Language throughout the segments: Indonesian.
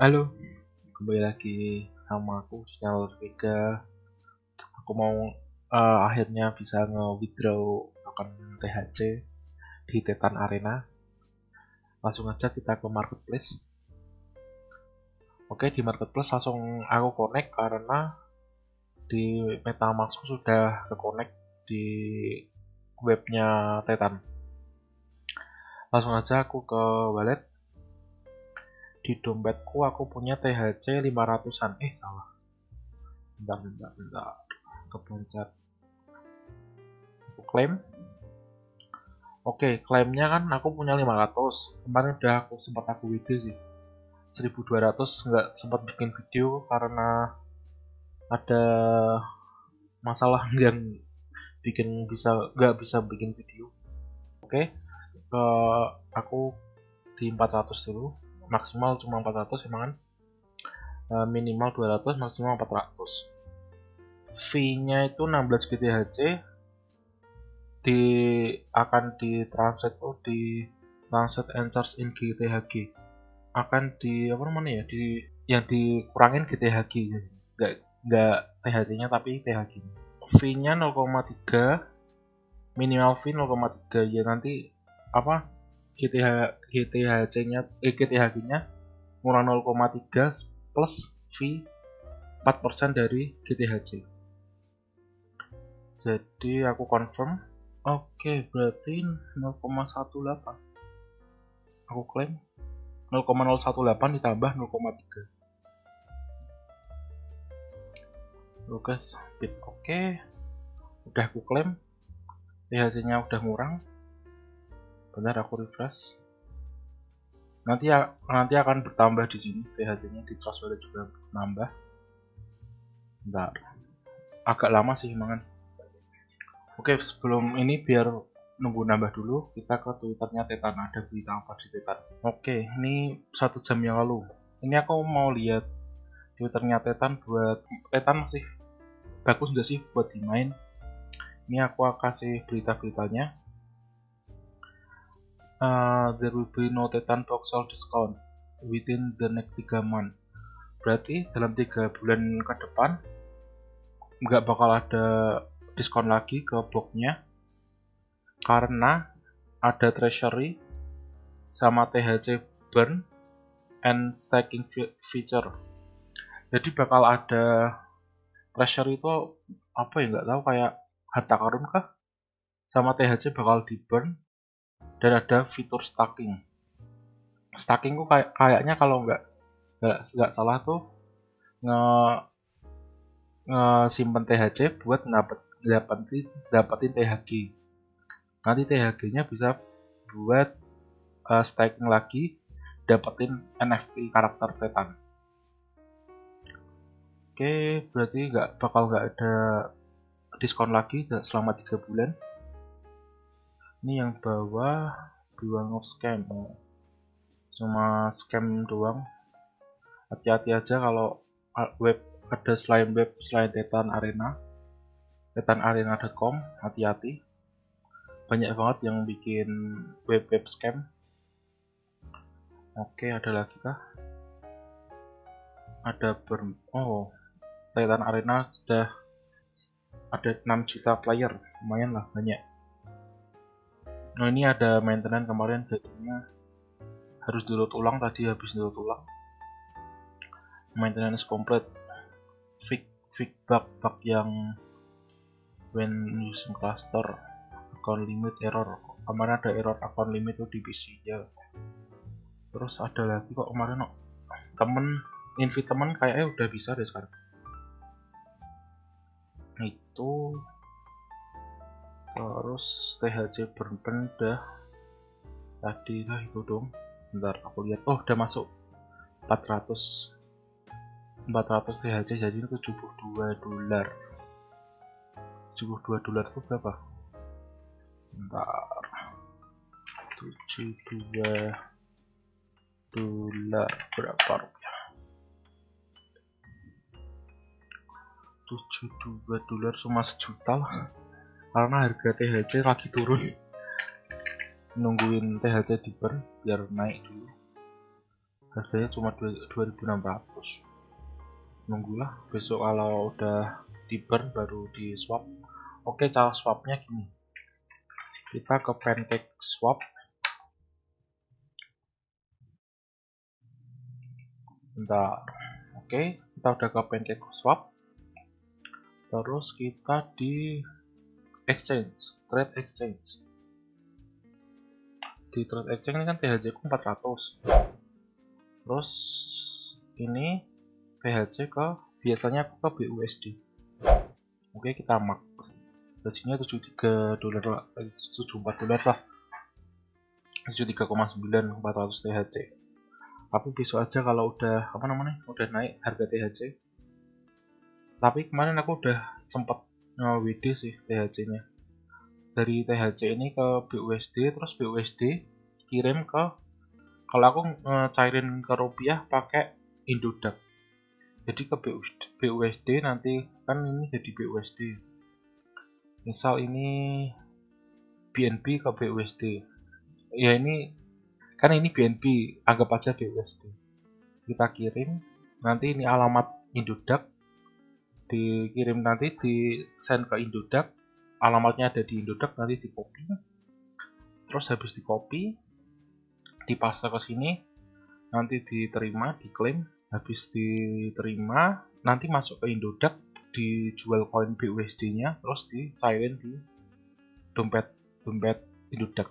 Halo, kembali lagi sama aku channel Vega. Aku mau uh, akhirnya bisa nge-withdraw token THC di Titan Arena. Langsung aja kita ke marketplace. Oke, di marketplace langsung aku connect karena di MetaMask sudah ke connect di webnya Titan. Langsung aja aku ke wallet. Di dompetku aku punya THC 500an eh salah. Bentar bentar bentar. Kepencet. Aku klaim. Oke klaimnya kan aku punya 500 kemarin udah aku sempat aku video sih. 1200 nggak sempat bikin video karena ada masalah yang bikin bisa nggak bisa bikin video. Oke ke aku di 400 dulu. Maksimal cuma 400 emang kan? E, minimal 200 maksimal 400 fee-nya itu 16 GTHC di akan di translate oh di translate and charge in GTHG akan di apa namanya ya? Di yang dikurangin GTHG nggak nggak THC nya tapi THG fee nya 0,3 minimal fee 0,3 ya nanti apa GTH GTHC-nya eh, GTHG-nya kurang 0,3 plus fee 4% dari GTHC. Jadi aku confirm. Oke, berarti 0,18. Aku klaim 0,018 ditambah 0,3. Oke, speed oke. Udah aku klaim. THC-nya udah ngurang. Bentar aku refresh. Nanti ya, nanti akan bertambah di sini. THC di transfer juga nambah. Bentar. Agak lama sih mangan oke sebelum ini biar nunggu nambah dulu kita ke twitternya Tetan. Ada berita apa di Tetan? Oke ini satu jam yang lalu. Ini aku mau lihat twitternya Tetan buat Tetan masih bagus nggak sih buat dimain ini aku kasih berita-beritanya uh, there will be no Titan Voxel discount within the next 3 month. Berarti dalam tiga bulan ke depan nggak bakal ada diskon lagi ke boxnya karena ada treasury sama THC burn and stacking feature. Jadi bakal ada treasury itu apa ya nggak tahu kayak harta karun kah? Sama THC bakal di burn dan ada fitur stacking. Stacking tuh kayak kayaknya kalau nggak nggak salah tuh nge nge simpen THC buat dapet dapetin dapetin THG nanti THG nya bisa buat uh, stacking lagi dapetin NFT karakter Titan oke berarti nggak bakal nggak ada diskon lagi selama tiga bulan. Ini yang bawah bilang of scam. Cuma scam doang. Hati-hati aja kalau web ada selain web selain Titan Arena titanarena.com hati-hati. Banyak banget yang bikin web-web scam. Oke ada lagi kah? Ada ber oh Titan Arena sudah ada 6 juta player lumayan lah banyak Nah ini ada maintenance kemarin jadinya harus download ulang tadi habis download ulang. Maintenance komplit. Fix fix bug bug yang when using cluster account limit error. Kemarin ada error account limit itu di PC ya. Terus ada lagi kok kemarin no, temen invite temen kayaknya udah bisa deh sekarang. Itu. Terus THC burn dah tadi lah itu dong. Bentar aku lihat. Oh udah masuk. 400 400 THC jadi 72 dolar. 72 dolar itu berapa? Bentar. 72 dolar. Berapa 72 dolar cuma sejuta lah. Karena harga THC lagi turun. Nungguin THC di burn biar naik dulu. Harganya cuma 2600 nunggulah besok kalau udah di burn baru di swap. Oke cara swapnya gini. Kita ke pancake swap. Bentar. Oke kita udah ke pancake swap terus kita di exchange trade exchange. Di trade exchange ini kan THC ku 400 terus ini THC ke biasanya aku ke BUSD oke kita mark. Gajinya 73 dolar lah. 74 dolar lah. 73,9 400 THC tapi besok aja kalau udah apa namanya udah naik harga THC tapi kemarin aku udah sempat WD sih THC nya dari THC ini ke BUSD terus BUSD kirim ke kalau aku ngecairin ke rupiah pakai Indodax jadi ke BUSD nanti kan ini jadi BUSD misal ini BNB ke BUSD ya ini kan ini BNB anggap aja BUSD kita kirim nanti ini alamat Indodax dikirim nanti di send ke Indodax alamatnya ada di Indodax nanti di copy. Terus habis di copy dipaste ke sini nanti diterima diklaim. Habis diterima nanti masuk ke Indodax dijual koin BUSD nya terus dicairin di dompet dompet Indodax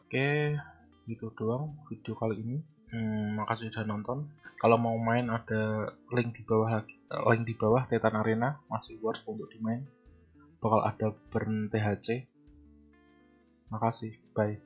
gitu doang video kali ini hmm, makasih sudah nonton. Kalau mau main ada link di bawah lagi link di bawah Titan Arena masih worth untuk dimain. Bakal ada burn THC makasih bye